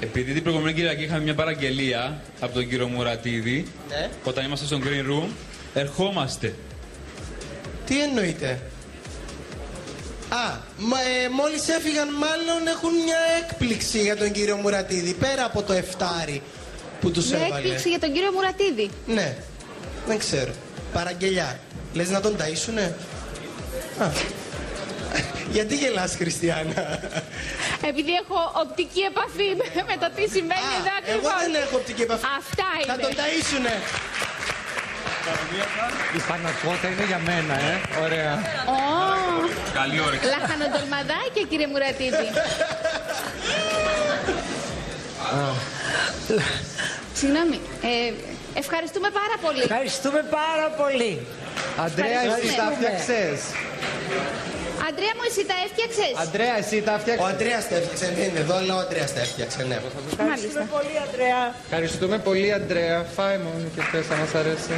Επειδή την προηγούμενη Κυριακή είχαμε μια παραγγελία από τον κύριο Μουρατίδη, Ναι. όταν είμαστε στο Green Room, ερχόμαστε. Τι εννοείται. Α, μα, ε, μόλις έφυγαν μάλλον έχουν μια έκπληξη για τον κύριο Μουρατίδη, πέρα από το εφτάρι που τους Μια έβαλε. έκπληξη για τον κύριο Μουρατίδη. Ναι, δεν ξέρω. Παραγγελιά. Λες να τον ταΐσουνε; Α. Γιατί γελάς Χριστιανά; Επειδή έχω οπτική επαφή με- με το τι συμβαίνει Α, εδώ εγώ ακριβώς. δεν έχω οπτική επαφή. Αυτά Θα είναι. τον ταΐσουνε. Η πανακότα είναι για μένα, ε. Ωραία. Ω, Καλή όρεξη. λαχανοτολμαδάκια κύριε Μουρατίδη. Συγγνώμη. Ε, ευχαριστούμε πάρα πολύ. Ευχαριστούμε πάρα πολύ. Αντρέα, εσύ τα Ευχαριστούμε. φτιάξες. Αντρέα μου, εσύ τα έφτιαξες; Αντρέα, εσύ τα Ο φτιάξες. Αντρέας τα έφτιαξε, δεν είναι εδώ, αλλά ο Αντρέας τα έφτιαξε, ναι. Μάλιστα. πολύ, Αντρέα. Ευχαριστούμε πολύ, Αντρέα. Φάει μόνο και θες, αν μας αρέσει.